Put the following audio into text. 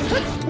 Huh?